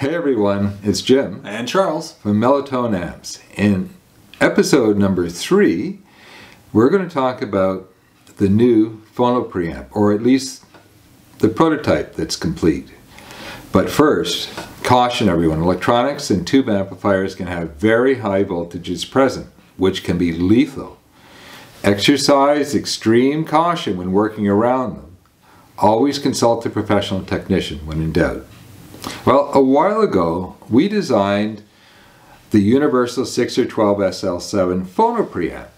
Hey everyone, it's Jim And Charles. from Mellow Tone Amps. In episode number three, we're going to talk about the new phono preamp, or at least the prototype that's complete. But first, caution everyone, electronics and tube amplifiers can have very high voltages present, which can be lethal. Exercise extreme caution when working around them. Always consult a professional technician when in doubt. Well, a while ago, we designed the Universal 6 or 12 SL7 phono preamp.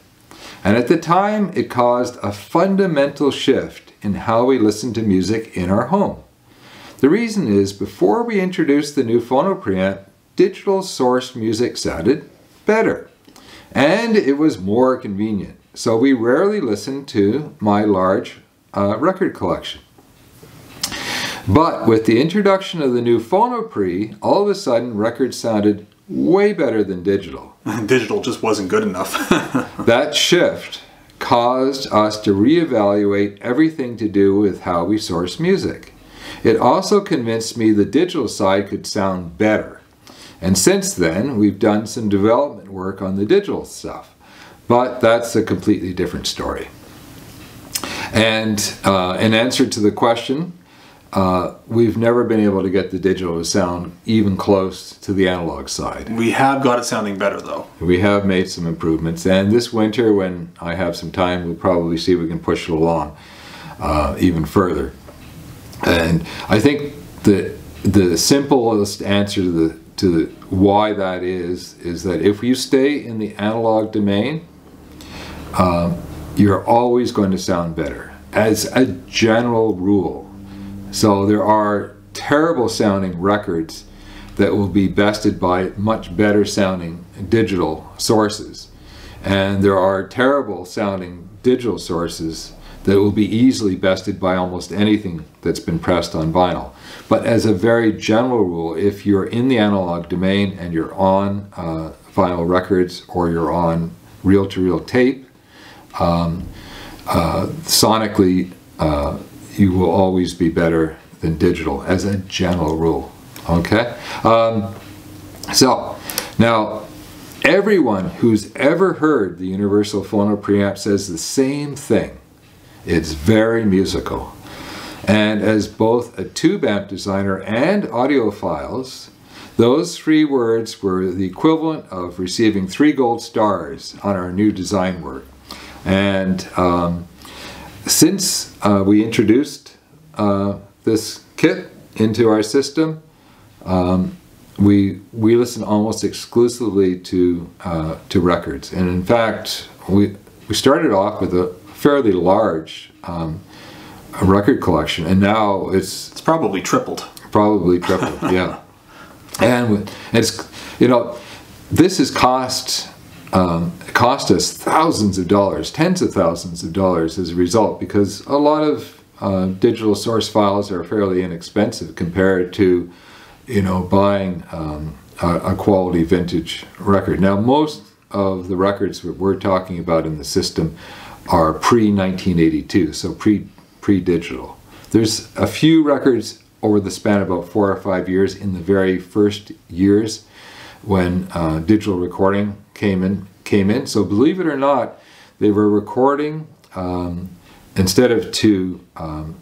And at the time, it caused a fundamental shift in how we listen to music in our home. The reason is, before we introduced the new phono preamp, digital sourced music sounded better. And it was more convenient. So we rarely listened to my large uh, record collection. But with the introduction of the new PhonoPre, all of a sudden records sounded way better than digital. Digital just wasn't good enough. That shift caused us to reevaluate everything to do with how we source music. It also convinced me the digital side could sound better. And since then, we've done some development work on the digital stuff. But that's a completely different story. And uh, in answer to the question, uh, we've never been able to get the digital to sound even close to the analog side. we have got it sounding better though. We have made some improvements, and this winter, when I have some time, we'll probably see if we can push it along uh, even further. And I think the the simplest answer to the to the why that is is that if you stay in the analog domain, um, you're always going to sound better as a general rule. So there are terrible sounding records that will be bested by much better sounding digital sources. And there are terrible sounding digital sources that will be easily bested by almost anything that's been pressed on vinyl. But as a very general rule, if you're in the analog domain and you're on uh, vinyl records or you're on reel to reel tape, um, uh, sonically, uh, you will always be better than digital as a general rule. Okay? Um, so, now, everyone who's ever heard the Universal Phono Preamp says the same thing. It's very musical. And as both a tube amp designer and audiophiles, those three words were the equivalent of receiving three gold stars on our new design work. And um, since uh, we introduced uh, this kit into our system, um, we we listen almost exclusively to uh, to records, and in fact, we we started off with a fairly large um, record collection, and now it's It's probably tripled. probably tripled. yeah, and it's you know this has cost um, cost us thousands of dollars, tens of thousands of dollars as a result, because a lot of uh, digital source files are fairly inexpensive compared to you know buying um, a, a quality vintage record. Now most of the records that we're talking about in the system are pre 1982, so pre pre digital. There's a few records over the span of about four or five years in the very first years when uh, digital recording came in came in. So believe it or not, they were recording um, instead of to um,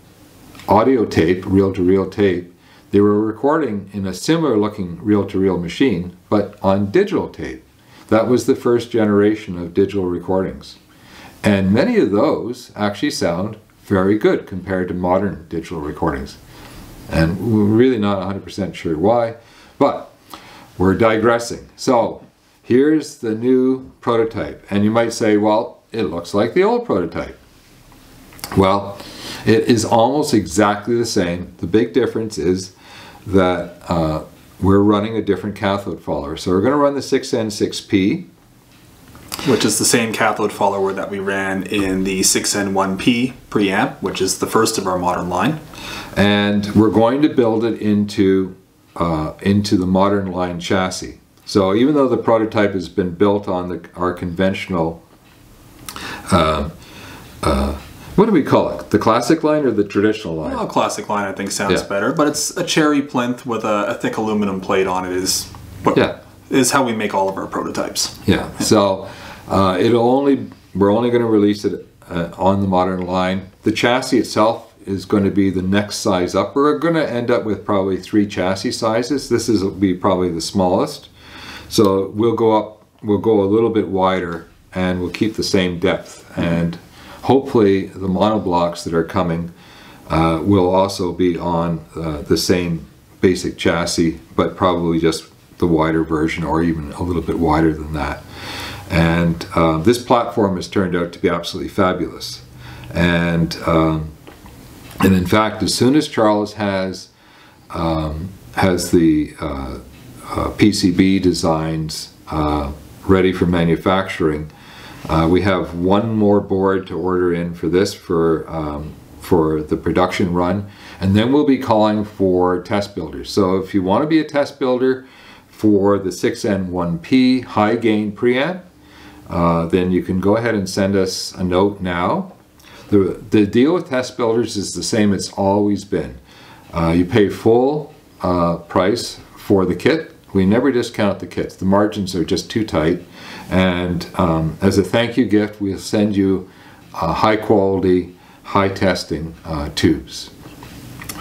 audio tape, reel to reel tape. They were recording in a similar looking reel to reel machine, but on digital tape. That was the first generation of digital recordings. And many of those actually sound very good compared to modern digital recordings. And we're really not 100% sure why, but we're digressing. So here's the new prototype. And you might say, well, it looks like the old prototype. Well, it is almost exactly the same. The big difference is that uh, we're running a different cathode follower. So we're going to run the 6N6P. Which is the same cathode follower that we ran in the 6N1P preamp, which is the first of our modern line. and we're going to build it into uh, into the modern line chassis. So even though the prototype has been built on the, our conventional uh, uh, What do we call it? The classic line or the traditional line? Well, classic line I think sounds Yeah. better, but it's a cherry plinth with a, a thick aluminum plate on it is what Yeah. is how we make all of our prototypes. Yeah. So uh, it'll only we're only going to release it uh, on the modern line. The chassis itself is going to be the next size up. We're going to end up with probably three chassis sizes. This is will be probably the smallest. So we'll go up. We'll go a little bit wider, and we'll keep the same depth. And hopefully, the monoblocks that are coming uh, will also be on uh, the same basic chassis, but probably just the wider version, or even a little bit wider than that. And uh, this platform has turned out to be absolutely fabulous. And um, and in fact, as soon as Charles has um, has the uh, uh, PCB designs uh, ready for manufacturing, uh, we have one more board to order in for this for um, for the production run, and then we'll be calling for test builders. So if you want to be a test builder for the 6N1P high gain preamp, uh, then you can go ahead and send us a note now. The, the deal with test builders is the same it's always been. Uh, you pay full uh, price for the kit. We never discount the kits. The margins are just too tight. And um, as a thank you gift, we'll send you uh, high quality, high testing uh, tubes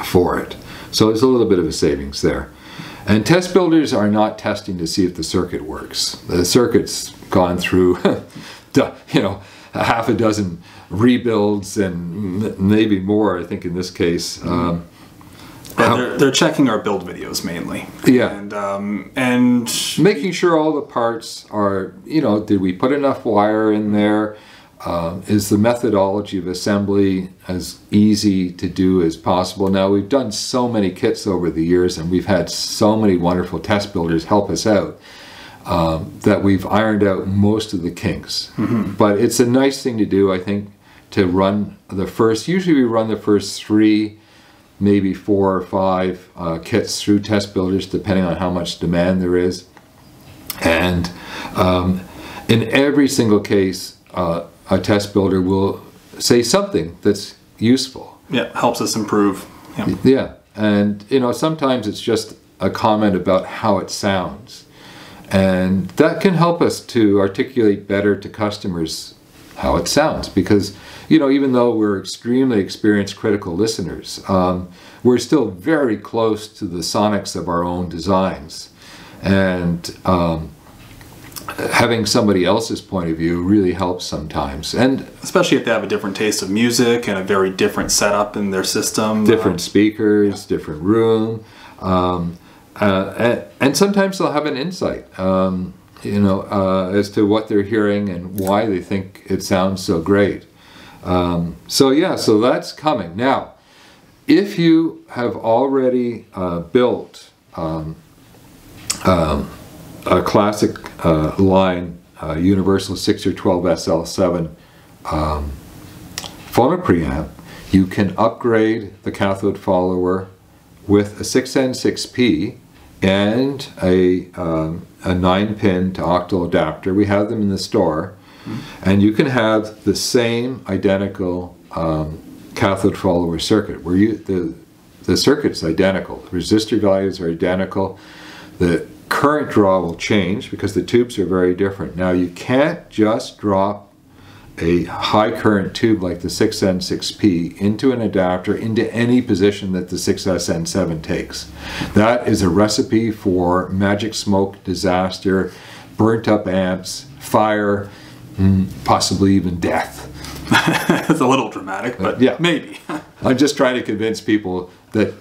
for it. So there's a little bit of a savings there. And test builders are not testing to see if the circuit works. The circuit's gone through, you know, a half a dozen rebuilds and maybe more, I think, in this case. Um, Yeah, they're, they're checking our build videos mainly. Yeah. And um, and making sure all the parts are, you know, did we put enough wire in there? Um, is the methodology of assembly as easy to do as possible? Now, we've done so many kits over the years and we've had so many wonderful test builders help us out um, that we've ironed out most of the kinks. But it's a nice thing to do, I think, to run the first, usually we run the first three maybe four or five uh, kits through test builders, depending on how much demand there is. And um, in every single case, uh, a test builder will say something that's useful. yeah, helps us improve. Yeah. Yeah, and you know sometimes it's just a comment about how it sounds, and that can help us to articulate better to customers how it sounds because you know even though we're extremely experienced critical listeners, um, we're still very close to the sonics of our own designs, and um, having somebody else's point of view really helps sometimes, and Especially if they have a different taste of music and a very different setup in their system. different speakers, different room, um, uh, and, and sometimes they'll have an insight, um, you know, uh, as to what they're hearing and why they think it sounds so great. Um, so yeah, so that's coming now. If you have already uh, built um, um, a classic uh, line, uh, Universal 6 or 12 SL7 um, phono preamp, you can upgrade the cathode follower with a 6N6P and a, um, a 9 pin to octal adapter. We have them in the store. And you can have the same identical um, cathode follower circuit where you the, the circuit's identical. The resistor values are identical. The current draw will change because the tubes are very different. Now you can't just drop a high current tube like the 6N6P into an adapter into any position that the 6SN7 takes. That is a recipe for magic smoke, disaster, burnt up amps, fire, possibly even death. it's a little dramatic, but yeah. maybe. I'm just trying to convince people that,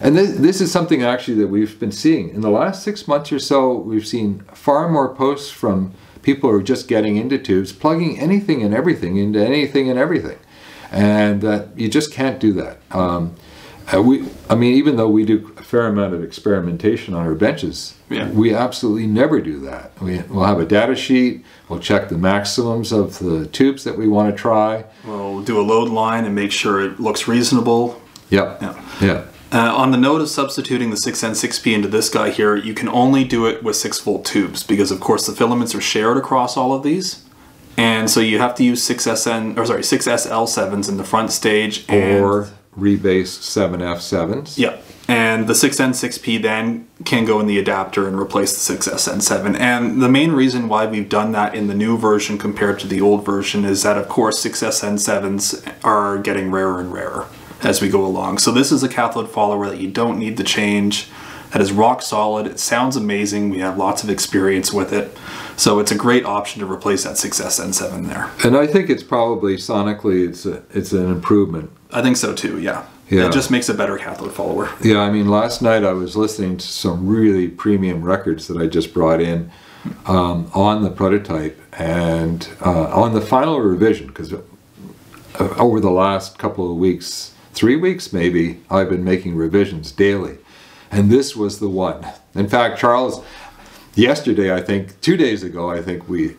and this, this is something actually that we've been seeing in the last six months or so. We've seen far more posts from people who are just getting into tubes, plugging anything and everything into anything and everything, and that you just can't do that. Um, uh, we, I mean, even though we do a fair amount of experimentation on our benches, Yeah. we absolutely never do that. We, we'll have a data sheet. We'll check the maximums of the tubes that we want to try. we'll do a load line and make sure it looks reasonable. Yep. Yeah. Yeah. Uh, on the note of substituting the 6N6P into this guy here, you can only do it with 6 volt tubes because, of course, the filaments are shared across all of these. And so you have to use 6SN, or sorry, 6SL7s in the front stage. And, Or rebased 7F7s. Yep. And the 6N6P then can go in the adapter and replace the 6SN7. And the main reason why we've done that in the new version compared to the old version is that, of course, 6SN7s are getting rarer and rarer as we go along. So this is a cathode follower that you don't need to change. That is rock solid. It sounds amazing. We have lots of experience with it. So it's a great option to replace that 6SN7 there. And I think it's probably sonically it's a, it's an improvement. I think so too, yeah. Yeah. It just makes a better cathode follower. Yeah, I mean, last night I was listening to some really premium records that I just brought in um, on the prototype and uh, on the final revision, because over the last couple of weeks, three weeks maybe, I've been making revisions daily. And this was the one. In fact, Charles, yesterday, I think, two days ago, I think we,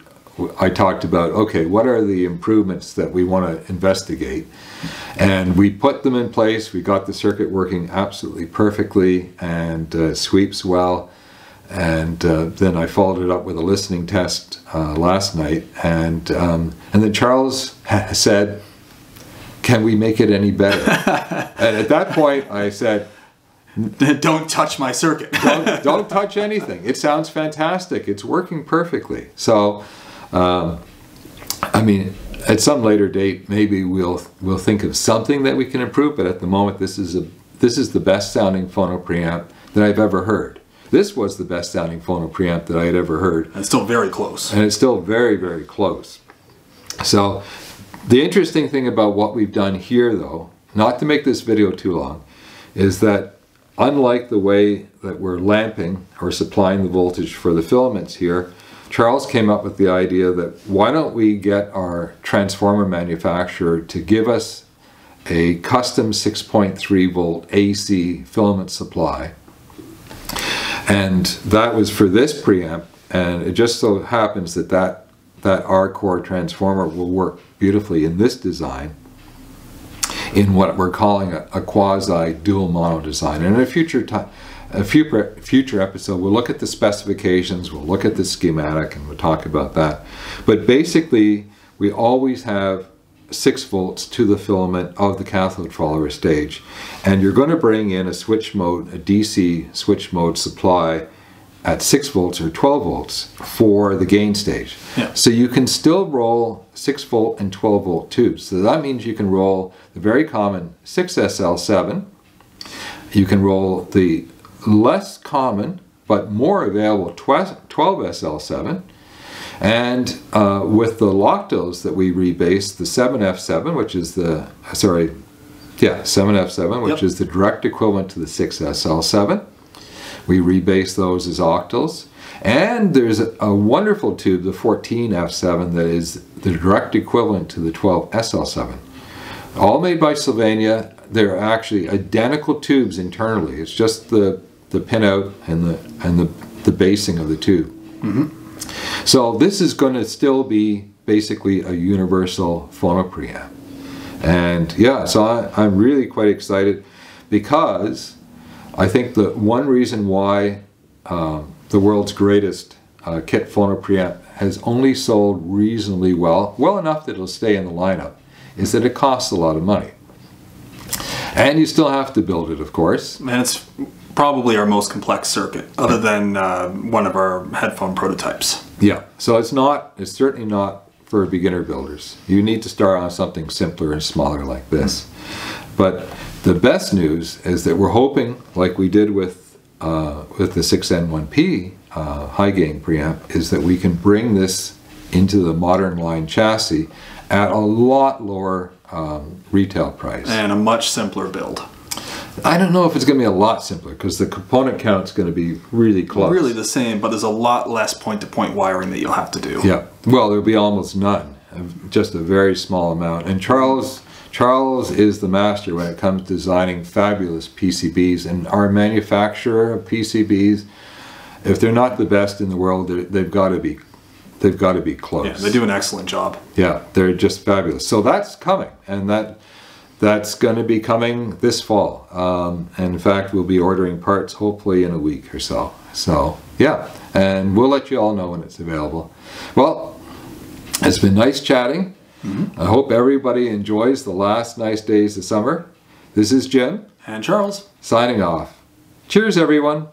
I talked about, okay, what are the improvements that we want to investigate? And we put them in place. We got the circuit working absolutely perfectly and uh, sweeps well. And uh, then I followed it up with a listening test uh, last night. And, um, and then Charles said, can we make it any better? and at that point, I said, don't touch my circuit. don't, don't, touch anything. It sounds fantastic. It's working perfectly. So, um, I mean, at some later date, maybe we'll we'll think of something that we can improve. But at the moment, this is a this is the best sounding phono preamp that I've ever heard. This was the best sounding phono preamp that I had ever heard. It's still very close. And it's still very very close. So, the interesting thing about what we've done here, though, not to make this video too long, is that unlike the way that we're lamping or supplying the voltage for the filaments here, Charles came up with the idea that why don't we get our transformer manufacturer to give us a custom 6.3 volt AC filament supply. And that was for this preamp, and it just so happens that that, that R-core transformer will work beautifully in this design in what we're calling a, a quasi dual mono design. And in a future time, a future, future episode, we'll look at the specifications, we'll look at the schematic, and we'll talk about that. But basically, we always have 6 volts to the filament of the cathode follower stage. And you're going to bring in a switch mode, a DC switch mode supply at 6 volts or 12 volts for the gain stage. Yeah. So you can still roll 6 volt and 12 volt tubes. So that means you can roll the very common 6SL7. You can roll the less common but more available 12SL7. And uh, with the Loctals that we rebased, the 7F7, which is the, sorry, yeah, 7F7, which Yep. is the direct equivalent to the 6SL7. We rebase those as octals. And there's a, a wonderful tube, the 14F7, that is the direct equivalent to the 12SL7. All made by Sylvania. They're actually identical tubes internally. It's just the, the pinout and the, and the, the basing of the tube. Mm-hmm. So this is going to still be basically a universal phono preamp. And yeah, so I, I'm really quite excited because I think the one reason why um, the world's greatest uh, kit phono preamp has only sold reasonably well, well enough that it'll stay in the lineup, is that it costs a lot of money. And you still have to build it, of course. And it's probably our most complex circuit, other than uh, one of our headphone prototypes. Yeah, so it's not, it's certainly not for beginner builders. You need to start on something simpler and smaller like this. But the best news is that we're hoping, like we did with uh, with the 6N1P uh, high gain preamp, is that we can bring this into the modern line chassis at a lot lower um, retail price. And a much simpler build. I don't know if it's going to be a lot simpler because the component count is going to be really close. Really the same, but there's a lot less point-to-point wiring that you'll have to do. Yeah. Well, there'll be almost none, just a very small amount. And Charles, Charles is the master when it comes to designing fabulous PCBs. And our manufacturer of PCBs, if they're not the best in the world, they've got to be, they've got to be close. Yeah, they do an excellent job. Yeah, they're just fabulous. So that's coming, and that that's going to be coming this fall. Um, and in fact, we'll be ordering parts hopefully in a week or so. So yeah, and we'll let you all know when it's available. Well, It's been nice chatting. I hope everybody enjoys the last nice days of summer. This is Jim And Charles. signing off. Cheers, everyone.